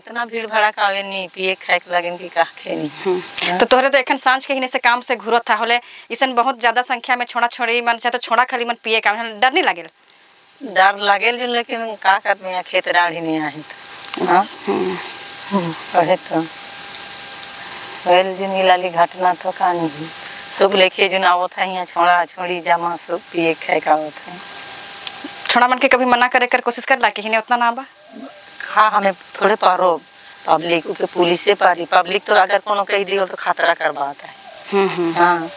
इतना भीड़ भड़ा का आवे नहीं पिए खाए के लगे कि का खे नहीं। तो तोहरे तो एखन साँझ के हिने से काम से घुरत था होले इसन बहुत ज़्यादा संख्या में छोड़ा छोड़ी मन से तो छोड़ा खाली मन पिए का डर नहीं लागेल? डर लागेल लेकिन का कर में खेत राड़ी नहीं आहे तो। हाँ? कहे तो। वेल जो नीलाली घटना तो का नहीं सब लेके जो ना आवत है यहाँ छोड़ा छोड़ी जमा सब पिए खाए का आवत है छोड़ा मन के कभी मना करे कर कोशिश कर ला के उतना ना बा हाँ हमें थोड़े पारो पब्लिक के पुलिस से पारी। पब्लिक तो अगर कोनो कही दियो तो खतरा कर बात है। हम्म हम्म हाँ।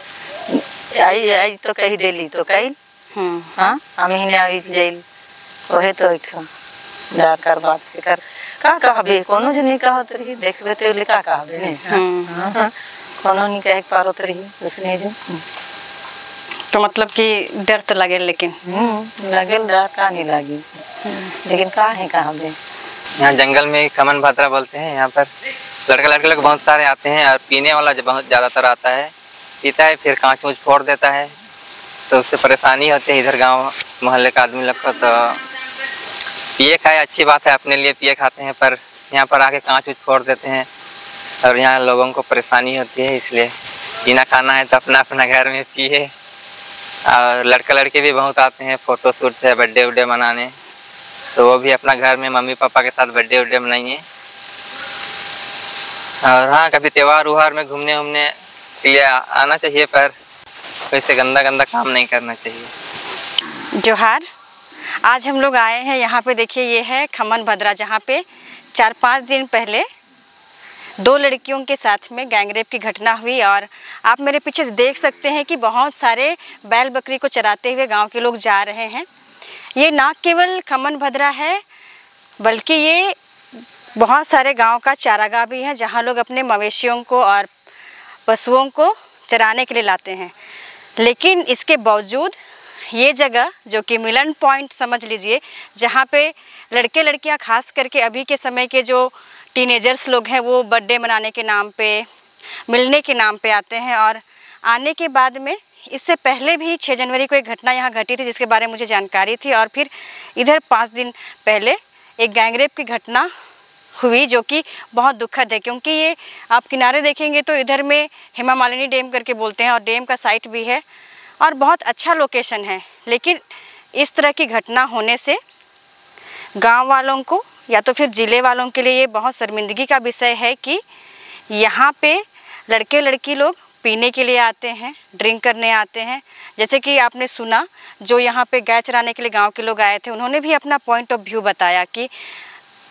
आई आई तो कही देली तो कही। हम्म। हाँ हम ही ने आई जेल। ओहे तो एक डर कर बात से कर। का कहबे? कोनो जो नहीं कहत रही देखबे तो ले का कहबे? ने हम्म। हाँ, हाँ, कोनो नहीं कहे पारोत रही उसने जो। तो मतलब कि डर तो लगे लेकिन? हम्म लगेल डर का नहीं लगी। लेकिन का है कहबे? यहाँ जंगल में कमन भाद्रा बोलते हैं। यहाँ पर लड़का लड़के लोग बहुत सारे आते हैं और पीने वाला बहुत ज़्यादातर आता है, पीता है, फिर कांच ऊँच फोड़ देता है। तो उससे परेशानी होती है इधर गाँव मोहल्ले का आदमी लोग को। तो पिए खाए, अच्छी बात है, अपने लिए पिए खाते हैं, पर यहाँ पर आके कांच ऊँच फोड़ देते हैं और यहाँ लोगों को परेशानी होती है, इसलिए पीना खाना है तो अपना अपना घर में पिए। और लड़का लड़के भी बहुत आते हैं, फ़ोटो शूट से, बर्थडे उड्डे मनाने। तो वो भी अपना घर में मम्मी पापा के साथ बर्थडे उड्डे मनाइए और हाँ कभी त्योहार उहार में घूमने उमने के लिए आना चाहिए, पर वैसे गंदा गंदा काम नहीं करना चाहिए। जोहार, आज हम लोग आए हैं यहाँ पे, देखिए ये है खमन भद्रा, जहाँ पे चार पाँच दिन पहले दो लड़कियों के साथ में गैंगरेप की घटना हुई। और आप मेरे पीछे देख सकते हैं कि बहुत सारे बैल बकरी को चराते हुए गाँव के लोग जा रहे हैं। ये ना केवल खमन भद्रा है, बल्कि ये बहुत सारे गाँव का चारागाह भी है, जहाँ लोग अपने मवेशियों को और पशुओं को चराने के लिए लाते हैं। लेकिन इसके बावजूद ये जगह, जो कि मिलन पॉइंट समझ लीजिए, जहाँ पे लड़के लड़कियाँ खास करके अभी के समय के जो टीनेजर्स लोग हैं, वो बर्थडे मनाने के नाम पे, मिलने के नाम पे आते हैं और आने के बाद में इससे पहले भी 6 जनवरी को एक घटना यहाँ घटी थी जिसके बारे में मुझे जानकारी थी और फिर इधर पाँच दिन पहले एक गैंगरेप की घटना हुई जो कि बहुत दुखद है। क्योंकि ये आप किनारे देखेंगे तो इधर में हेमा मालिनी डैम करके बोलते हैं और डैम का साइट भी है और बहुत अच्छा लोकेशन है। लेकिन इस तरह की घटना होने से गाँव वालों को या तो फिर ज़िले वालों के लिए ये बहुत शर्मिंदगी का विषय है कि यहाँ पे लड़के लड़की लोग पीने के लिए आते हैं ड्रिंक करने आते हैं। जैसे कि आपने सुना, जो यहाँ पे गाय चराने के लिए गाँव के लोग आए थे, उन्होंने भी अपना पॉइंट ऑफ़ व्यू बताया कि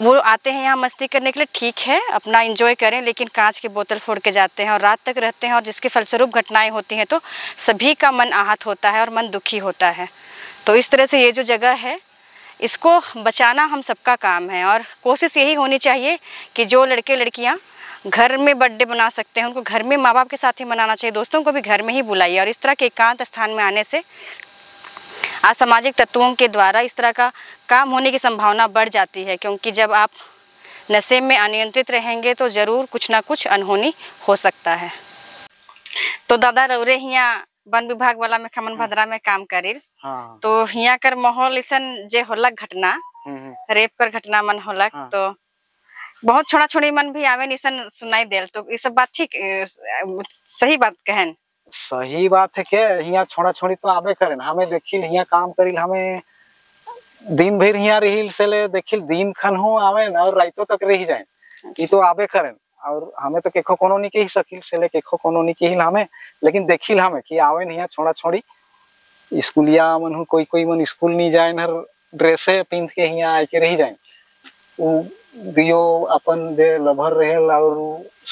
वो आते हैं यहाँ मस्ती करने के लिए, ठीक है, अपना इंजॉय करें, लेकिन कांच की बोतल फोड़ के जाते हैं और रात तक रहते हैं और जिसके फलस्वरूप घटनाएँ होती हैं तो सभी का मन आहत होता है और मन दुखी होता है। तो इस तरह से ये जो जगह है, इसको बचाना हम सबका काम है और कोशिश यही होनी चाहिए कि जो लड़के लड़कियाँ घर में बर्थडे बना सकते हैं उनको घर में माँ बाप के साथ ही मनाना चाहिए दोस्तों को भी घर में ही बुलाइए और इस तरह के एकांत स्थान में आने से असामाजिक तत्वों के द्वारा इस तरह का काम होने की संभावना बढ़ जाती है क्योंकि जब आप नशे में अनियंत्रित रहेंगे तो ज़रूर कुछ ना कुछ अनहोनी हो सकता है तो दादा रौरे हियाँ वन विभाग वाला में खमन भद्रा में काम करिल हाँ तो हियाँ कर माहौल ऐसन जे होलक घटना हम्म, हम्म। रेप कर घटना मन होलक हाँ। तो बहुत छोड़ा छोड़ी मन भी आवे निसन सुनाई देल। तो ये सब बात ठीक? सही बात कहन। सही बात है के यहाँ छोड़ा छोड़ी तो आबे करेन। हमें देखिल यहाँ काम करिल, हमें दिन भर यहाँ रहिल से ले देखिल दिन खन हो आवे और राइतो तक रही जाए ई तो आबे करेन और हमें तो केखो कोनो नहीं कही सकिल से ले केखो कोनो नहीं कहिल हमें, लेकिन देखिल हमें कि आवे यहाँ छोड़ा छोड़ी स्कूलिया मन हो कोई कोई मन स्कूल नहीं जाए हर ड्रेसे पिंध के यहाँ आके रही जाए दियो अपन जे लभर रहेल और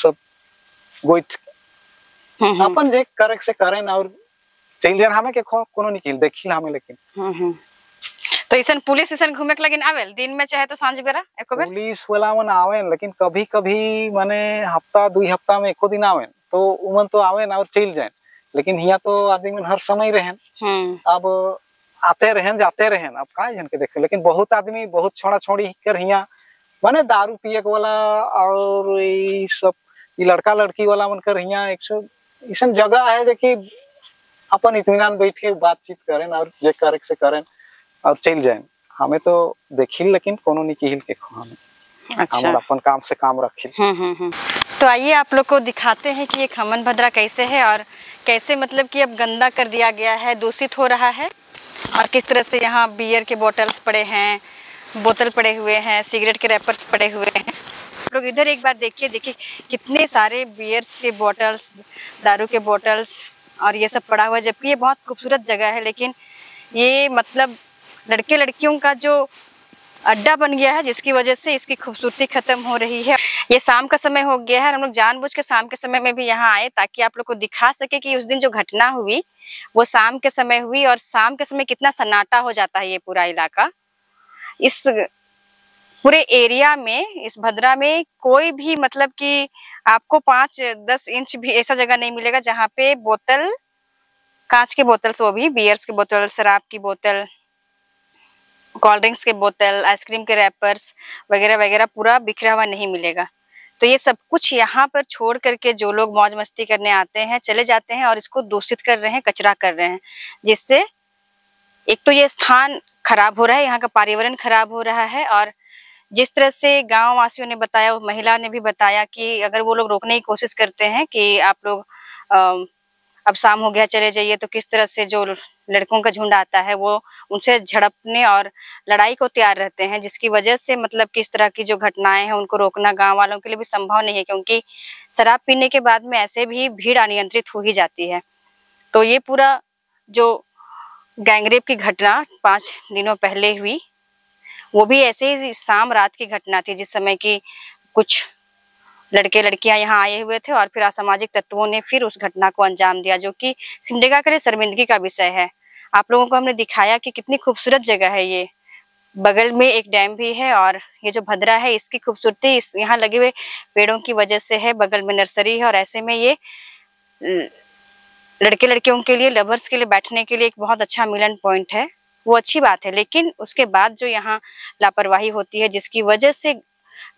सब गोइठ हम्म, हम्म, अपन जे करे से करें और चल जान हमें के कोनो निकल देखिल हमें लेकिन। हम्म, हम्म। तो ऐसन पुलिस ऐसन घूमे के लगिन आवेल? दिन में चाहे तो साँझ बेरा एको बेर? पुलिस वाला मन आवेन लेकिन कभी कभी माने हफ़्ता दुई हफ़्ता में एको दिन आवेन तो उमन तो आवेन और चल जाए लेकिन यहाँ तो आदमी मन हर समय रहेन हम्म। अब आते रहेन जाते रहेन अब का जन के देखे लेकिन बहुत आदमी बहुत छोड़ा छोड़ी कर यहाँ माने दारू पिए वाला और ई सब ई लड़का लड़की वाला मन कर यहाँ एक सौ ऐसा जगह है जो कि अपन इतमान बैठ के बातचीत करें और जे करे से करें और चल जाए। हमें तो देखिल लेकिन कोनो नहीं किहिल के खो हमें अच्छा। हम अपन काम से काम रखी हम्म हम्म हम्म। तो आइए आप लोग को दिखाते हैं कि ये खमन भद्रा कैसे है और कैसे मतलब कि अब गंदा कर दिया गया है दूषित हो रहा है। और किस तरह से यहाँ बियर के बॉटल्स पड़े हैं, बोतल पड़े हुए हैं सिगरेट के रैपर्स पड़े हुए हैं। लोग इधर एक बार देखिए देखिए कितने सारे बियर्स के बॉटल्स दारू के बॉटल्स और ये सब पड़ा हुआ है। जबकि ये बहुत खूबसूरत जगह है, लेकिन ये मतलब लड़के लड़कियों का जो अड्डा बन गया है, जिसकी वजह से इसकी खूबसूरती खत्म हो रही है। ये शाम का समय हो गया है। हम लोग जानबूझ के शाम के समय में भी यहाँ आए, ताकि आप लोग को दिखा सके कि उस दिन जो घटना हुई, वो शाम के समय हुई, और शाम के समय कितना सन्नाटा हो जाता है ये पूरा इलाका। इस पूरे एरिया में, इस भद्रा में कोई भी मतलब कि आपको पाँच, दस इंच भी ऐसा जगह नहीं मिलेगा, जहाँ पे बोतल, कांच के बोतल्स वो भी बियर्स की बोतल, शराब की बोतल कोल्ड ड्रिंक्स के बोतल, आइसक्रीम के रैपर्स वगैरह वगैरह पूरा बिखरा हुआ नहीं मिलेगा। तो ये सब कुछ यहाँ पर छोड़ करके जो लोग मौज मस्ती करने आते हैं, चले जाते हैं और इसको दूषित कर रहे हैं, कचरा कर रहे हैं, जिससे एक तो ये स्थान खराब हो रहा है, यहाँ का पर्यावरण खराब हो रहा है और जिस तरह से गाँव वासियों ने बताया, महिला ने भी बताया कि अगर वो लोग रोकने की कोशिश करते हैं कि आप लोग अब शाम हो गया, चले जाइए। तो किस तरह से जो लड़कों का झुंड आता है, वो उनसे झड़पने और लड़ाई को तैयार रहते हैं, जिसकी वजह से मतलब किस तरह की जो घटनाएँ हैं, उनको रोकना गाँव वालों के लिए भी संभव नहीं है, क्योंकि शराब पीने के बाद में ऐसे भी भीड़ अनियंत्रित हो ही जाती है। तो ये पूरा जो गैंगरेप की घटना पाँच दिनों पहले हुई, वो भी ऐसे ही शाम रात की घटना थी, जिस समय की कुछ लड़के लड़कियाँ यहाँ आए हुए थे और फिर असामाजिक तत्वों ने फिर उस घटना को अंजाम दिया, जो कि सिमडेगा के लिए शर्मिंदगी का विषय है। आप लोगों को हमने दिखाया कि कितनी खूबसूरत जगह है ये। बगल में एक डैम भी है और ये जो भद्रा है, इसकी खूबसूरती इस यहाँ लगे हुए पेड़ों की वजह से है। बगल में नर्सरी है और ऐसे में ये लड़के लड़कियों के लिए, लवर्स के लिए बैठने के लिए एक बहुत अच्छा मिलन पॉइंट है। वो अच्छी बात है, लेकिन उसके बाद जो यहाँ लापरवाही होती है, जिसकी वजह से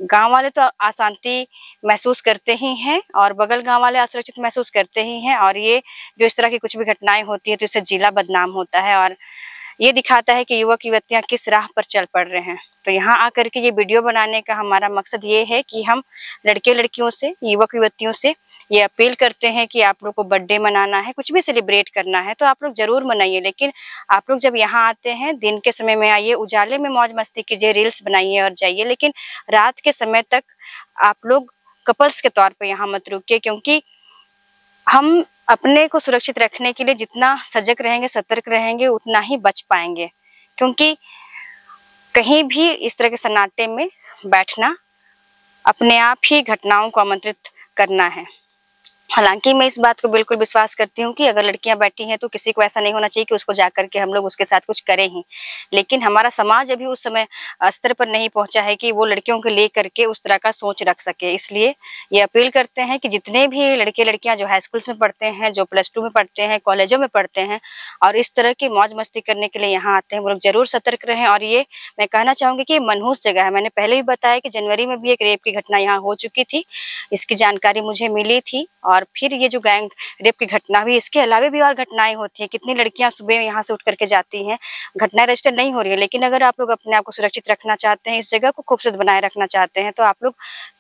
गाँव वाले तो अशांति महसूस करते ही हैं और बगल गाँव वाले असुरक्षित महसूस करते ही हैं और ये जो इस तरह की कुछ भी घटनाएँ होती है तो इससे जिला बदनाम होता है और ये दिखाता है कि युवक युवतियाँ किस राह पर चल पड़ रहे हैं। तो यहाँ आकर के ये वीडियो बनाने का हमारा मकसद ये है कि हम लड़के लड़कियों से युवक युवतियों से ये अपील करते हैं कि आप लोग को बर्थडे मनाना है, कुछ भी सेलिब्रेट करना है तो आप लोग ज़रूर मनाइए। लेकिन आप लोग जब यहाँ आते हैं, दिन के समय में आइए, उजाले में मौज मस्ती कीजिए रील्स बनाइए और जाइए। लेकिन रात के समय तक आप लोग कपल्स के तौर पर यहाँ मत रुकिए, क्योंकि हम अपने को सुरक्षित रखने के लिए जितना सजग रहेंगे, सतर्क रहेंगे, उतना ही बच पाएँगे। क्योंकि कहीं भी इस तरह के सन्नाटे में बैठना अपने आप ही घटनाओं को आमंत्रित करना है। हालाँकि मैं इस बात को बिल्कुल विश्वास करती हूँ कि अगर लड़कियाँ बैठी हैं तो किसी को ऐसा नहीं होना चाहिए कि उसको जाकर के हम लोग उसके साथ कुछ करें ही। लेकिन हमारा समाज अभी उस समय स्तर पर नहीं पहुँचा है कि वो लड़कियों को ले करके उस तरह का सोच रख सके। इसलिए ये अपील करते हैं कि जितने भी लड़के लड़कियाँ जो हाई स्कूल्स में पढ़ते हैं, जो प्लस टू में पढ़ते हैं, कॉलेजों में पढ़ते हैं, और इस तरह की मौज मस्ती करने के लिए यहाँ आते हैं, वो लोग ज़रूर सतर्क रहें। और ये मैं कहना चाहूँगी कि मनहूस जगह है। मैंने पहले भी बताया कि जनवरी में भी एक रेप की घटना यहाँ हो चुकी थी। इसकी जानकारी मुझे मिली थी और फिर ये जो गैंग रेप की घटना हुई, इसके अलावा भी और घटनाएँ होती हैं। कितनी लड़कियाँ सुबह यहाँ से उठ करके जाती हैं घटनाएँ रजिस्टर नहीं हो रही है। लेकिन अगर आप लोग अपने आप को सुरक्षित रखना चाहते हैं, इस जगह को खूबसूरत बनाए रखना चाहते हैं तो आप लोग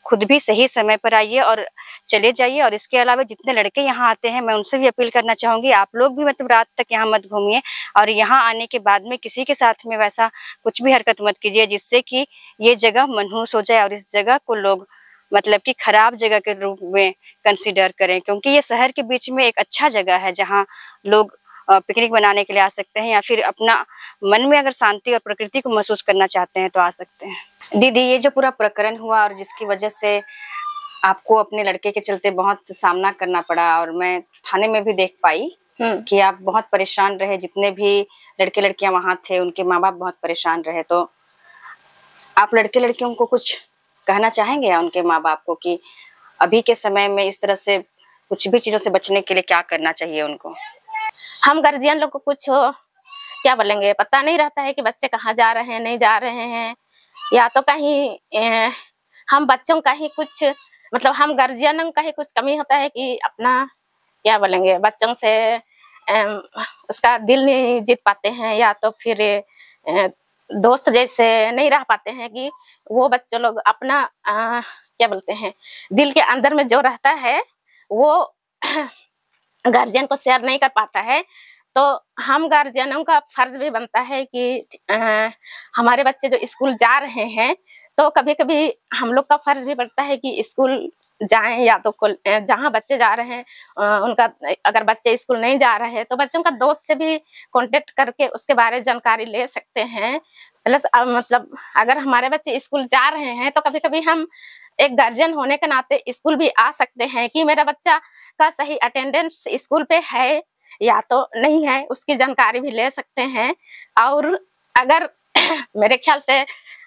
खुद भी सही समय पर आइए और चले जाइए। और इसके अलावा जितने लड़के यहाँ आते हैं, मैं उनसे भी अपील करना चाहूँगी, आप लोग भी मतलब रात तक यहाँ मत घूमिए और यहाँ आने के बाद में किसी के साथ में वैसा कुछ भी हरकत मत कीजिए, जिससे कि ये जगह मनहूस हो जाए और इस जगह को लोग मतलब कि खराब जगह के रूप में कंसिडर करें क्योंकि ये शहर के बीच में एक अच्छा जगह है जहाँ लोग पिकनिक बनाने के लिए आ सकते हैं या फिर अपना मन में अगर शांति और प्रकृति को महसूस करना चाहते हैं तो आ सकते हैं। दीदी ये जो पूरा प्रकरण हुआ और जिसकी वजह से आपको अपने लड़के के चलते बहुत सामना करना पड़ा और मैं थाने में भी देख पाई कि आप बहुत परेशान रहे जितने भी लड़के लड़कियाँ वहाँ थे उनके माँ बाप बहुत परेशान रहे तो आप लड़के लड़कियों को कुछ कहना चाहेंगे उनके माँ बाप को कि अभी के समय में इस तरह से कुछ भी चीज़ों से बचने के लिए क्या करना चाहिए उनको? हम गार्जियन लोग को कुछ हो, क्या बोलेंगे? पता नहीं रहता है कि बच्चे कहाँ जा रहे हैं, नहीं जा रहे हैं। या तो कहीं हम बच्चों का ही कुछ मतलब हम गार्जियन का ही कुछ कमी होता है कि अपना, क्या बोलेंगे, बच्चों से उसका दिल नहीं जीत पाते हैं। या तो फिर दोस्त जैसे नहीं रह पाते हैं कि वो बच्चे लोग अपना आ, क्या बोलते हैं दिल के अंदर में जो रहता है वो गार्जियन को शेयर नहीं कर पाता है। तो हम गार्जियनों का फ़र्ज़ भी बनता है कि आ, हमारे बच्चे जो स्कूल जा रहे हैं तो कभी कभी हम लोग का फ़र्ज़ भी पड़ता है कि स्कूल जाएँ या तो जहाँ बच्चे जा रहे हैं उनका, अगर बच्चे स्कूल नहीं जा रहे हैं तो बच्चों का दोस्त से भी कांटेक्ट करके उसके बारे में जानकारी ले सकते हैं। प्लस मतलब अगर हमारे बच्चे स्कूल जा रहे हैं तो कभी कभी हम एक गार्जियन होने के नाते स्कूल भी आ सकते हैं कि मेरा बच्चा का सही अटेंडेंस स्कूल पे है या तो नहीं है, उसकी जानकारी भी ले सकते हैं। और अगर मेरे ख्याल से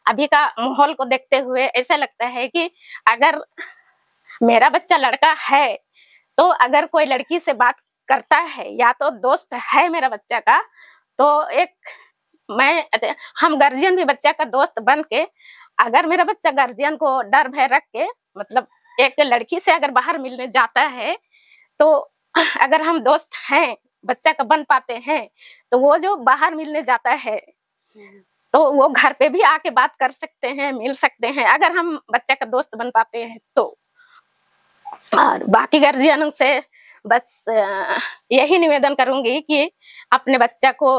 अभी का माहौल को देखते हुए ऐसा लगता है कि अगर मेरा बच्चा लड़का है तो अगर कोई लड़की से बात करता है या तो दोस्त है मेरा बच्चा का तो एक मैं हम गार्जियन भी बच्चा का दोस्त बन के, अगर मेरा बच्चा गार्जियन को डर भय रख के मतलब एक लड़की से अगर बाहर मिलने जाता है तो अगर हम दोस्त हैं, बच्चा का बन पाते हैं तो वो जो बाहर मिलने जाता है तो वो घर पे भी आके बात कर सकते हैं, मिल सकते हैं, अगर हम बच्चा का दोस्त बन पाते हैं तो। और बाकी गार्जियनों से बस यही निवेदन करूँगी कि अपने बच्चा को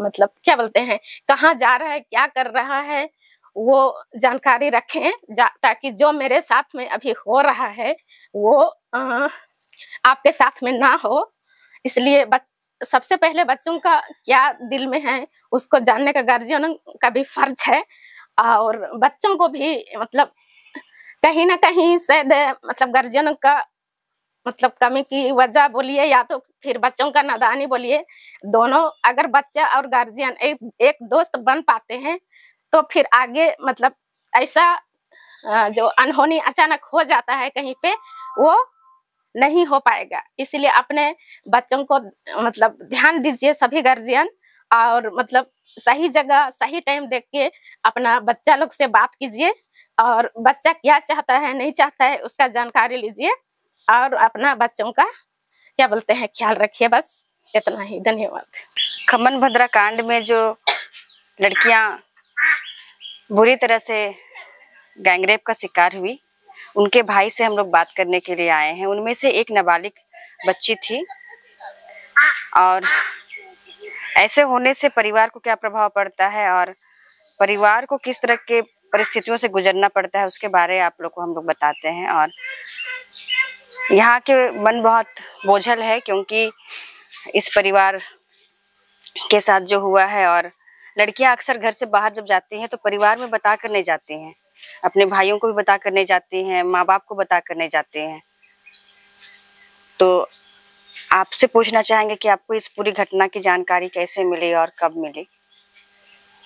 मतलब क्या बोलते हैं कहाँ जा रहा है क्या कर रहा है वो जानकारी रखें ताकि जो मेरे साथ में अभी हो रहा है वो आ, आपके साथ में ना हो। इसलिए बच, सबसे पहले बच्चों का क्या दिल में है उसको जानने का गार्जियन का भी फ़र्ज़ है। और बच्चों को भी मतलब कहीं ना कहीं शायद मतलब गार्जियन का मतलब कमी की वजह बोलिए या तो फिर बच्चों का नादानी बोलिए। दोनों अगर बच्चा और गार्जियन एक एक दोस्त बन पाते हैं तो फिर आगे मतलब ऐसा जो अनहोनी अचानक हो जाता है कहीं पे, वो नहीं हो पाएगा। इसलिए अपने बच्चों को मतलब ध्यान दीजिए सभी गार्जियन और मतलब सही जगह, सही टाइम देख के अपना बच्चा लोग से बात कीजिए। और बच्चा क्या चाहता है, नहीं चाहता है, उसका जानकारी लीजिए और अपना बच्चों का क्या बोलते हैं, ख्याल रखिए बस, इतना ही, धन्यवाद। खमन भद्रा कांड में जो लड़कियाँ बुरी तरह से गैंगरेप का शिकार हुई, उनके भाई से हम लोग बात करने के लिए आए हैं। उनमें से एक नाबालिग बच्ची थी और ऐसे होने से परिवार को क्या प्रभाव पड़ता है और परिवार को किस तरह के परिस्थितियों से गुजरना पड़ता है, उसके बारे आप लोग को हम लोग बताते हैं। और यहाँ के मन बहुत बोझल है, क्योंकि इस परिवार के साथ जो हुआ है, और लड़कियाँ अक्सर घर से बाहर जब जाती हैं तो परिवार में बता कर नहीं जाती हैं। अपने भाइयों को भी बता कर नहीं जाती हैं माँ बाप को बता कर नहीं जाती हैं। तो आपसे पूछना चाहेंगे कि आपको इस पूरी घटना की जानकारी कैसे मिली और कब मिली?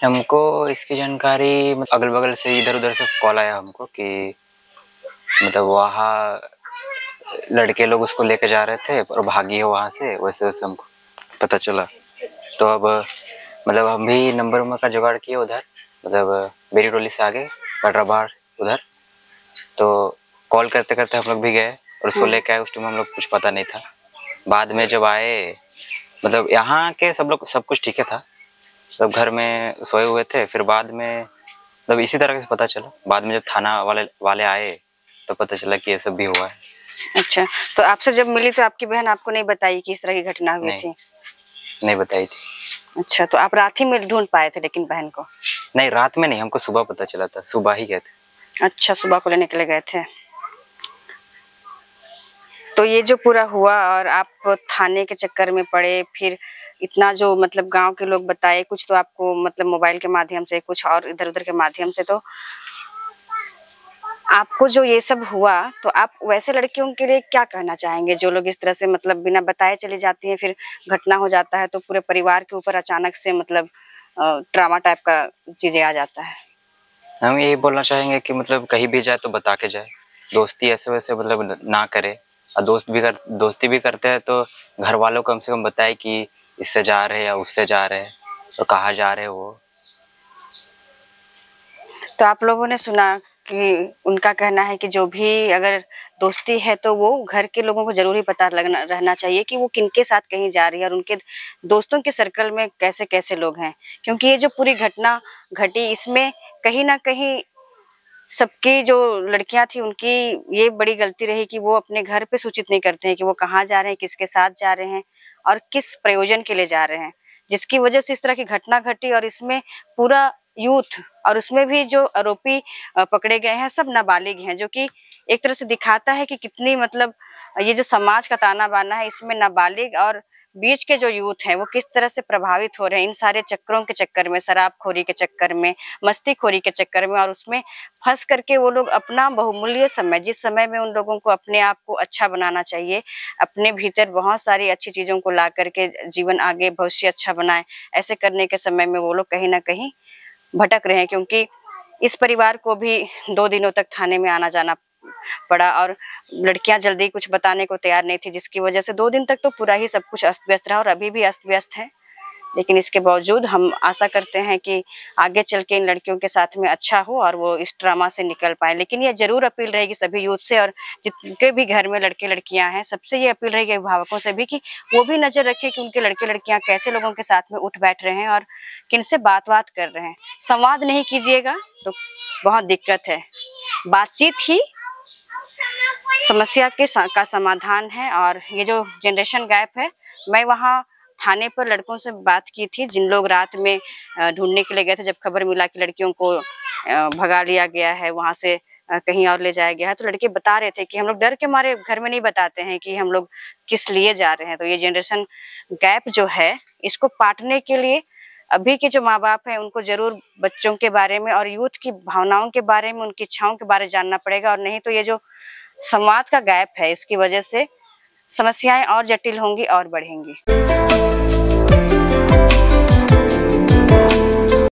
हमको इसकी जानकारी मतलब अगल बगल से इधर उधर से कॉल आया हमको कि मतलब वहाँ लड़के लोग उसको लेके जा रहे थे और भागी है वहाँ से वैसे वैसे हमको पता चला। तो अब मतलब हम भी नंबर वंबर का जुगाड़ किए उधर मतलब बेरी टोली से आगे बाहर उधर। तो कॉल करते करते हम लोग भी गए और उसको हम्म। लेके आए उस टाइम हम लोग कुछ पता नहीं था। बाद में जब आए मतलब यहाँ के सब लोग सब कुछ ठीक है था। सब घर में सोए हुए थे फिर बाद में मतलब इसी तरह से पता चला। बाद में जब थाना वाले वाले आए तो पता चला कि ये सब भी हुआ है। अच्छा तो आपसे जब मिली तो आपकी बहन आपको नहीं बताई कि इस तरह की घटना हुई थी? नहीं बताई थी। अच्छा तो आप रात ही में ढूंढ पाए थे लेकिन बहन को? नहीं रात में नहीं हमको सुबह पता चला था सुबह ही गए थे। अच्छा सुबह को लेने के लिए गए थे। तो ये जो पूरा हुआ और आप थाने के चक्कर में पड़े फिर इतना जो मतलब गाँव के लोग बताए, कुछ तो आपको मतलब मोबाइल के माध्यम से, कुछ और इधर उधर के माध्यम से तो आपको जो ये सब हुआ तो आप वैसे लड़कियों के लिए क्या कहना चाहेंगे? जो लोग इस तरह से मतलब बिना बताए चली जाती हैं, फिर घटना हो जाता है तो पूरे परिवार के ऊपर अचानक से मतलब ट्रामा टाइप का चीज़ें आ जाता है। हम यही बोलना चाहेंगे कि मतलब कहीं भी जाए तो बता के जाए। दोस्ती ऐसे वैसे मतलब ना करे। और दोस्त भी कर दोस्ती भी करते हैं तो घर वालों को कम से कम बताए कि इससे जा रहे या उससे जा रहे हैं तो कहाँ जा रहे हैं वो? तो आप लोगों ने सुना कि उनका कहना है कि जो भी अगर दोस्ती है तो वो घर के लोगों को ज़रूरी पता लगना, रहना चाहिए कि वो किनके साथ कहीं जा रही है और उनके दोस्तों के सर्कल में कैसे कैसे लोग हैं। क्योंकि ये जो पूरी घटना घटी, इसमें कहीं ना कहीं सबकी जो लड़कियाँ थी, उनकी ये बड़ी गलती रही कि वो अपने घर पे सूचित नहीं करते हैं कि वो कहाँ जा रहे हैं, किसके साथ जा रहे हैं। और किस प्रयोजन के लिए जा रहे हैं। जिसकी वजह से इस तरह की घटना घटी और इसमें पूरा यूथ और उसमें भी जो आरोपी पकड़े गए हैं, सब नाबालिग हैं, जो कि एक तरह से दिखाता है कि कितनी मतलब ये जो समाज का ताना बाना है, इसमें नाबालिग और बीच के जो यूथ हैं, वो किस तरह से प्रभावित हो रहे हैं? इन सारे चक्करों के चक्कर में शराब खोरी के चक्कर में मस्ती खोरी के चक्कर में और उसमें फंस करके वो लोग अपना बहुमूल्य समय, जिस समय में उन लोगों को अपने आप को अच्छा बनाना चाहिए, अपने भीतर बहुत सारी अच्छी चीज़ों को ला करके जीवन आगे, भविष्य अच्छा बनाए, ऐसे करने के समय में वो लोग कहीं ना कहीं भटक रहे हैं। क्योंकि इस परिवार को भी दो दिनों तक थाने में आना जाना पड़ा और लड़कियाँ जल्दी कुछ बताने को तैयार नहीं थी, जिसकी वजह से दो दिन तक तो पूरा ही सब कुछ अस्त व्यस्त रहा और अभी भी अस्त व्यस्त है। लेकिन इसके बावजूद हम आशा करते हैं कि आगे चल के इन लड़कियों के साथ में अच्छा हो और वो इस ड्रामा से निकल पाए। लेकिन ये ज़रूर अपील रहेगी सभी यूथ से और जितने भी घर में लड़के लड़कियाँ हैं, सबसे ये अपील रहेगी अभिभावकों से भी कि वो भी नज़र रखे कि उनके लड़के लड़कियाँ कैसे लोगों के साथ में उठ बैठ रहे हैं और किन से बात बात कर रहे हैं। संवाद नहीं कीजिएगा तो बहुत दिक्कत है। बातचीत ही समस्या के का समाधान है और ये जो जनरेशन गैप है, मैं वहाँ थाने पर लड़कों से बात की थी, जिन लोग रात में ढूँढने के लिए गए थे, जब खबर मिला कि लड़कियों को भगा लिया गया है, वहाँ से कहीं और ले जाया गया है तो लड़के बता रहे थे कि हम लोग डर के मारे घर में नहीं बताते हैं कि हम लोग किस लिए जा रहे हैं। तो ये जनरेशन गैप जो है, इसको पाटने के लिए अभी के जो माँ बाप हैं, उनको ज़रूर बच्चों के बारे में और यूथ की भावनाओं के बारे में, उनकी इच्छाओं के बारे में जानना पड़ेगा और नहीं तो ये जो संवाद का गैप है। इसकी वजह से समस्याएँ और जटिल होंगी और बढ़ेंगी।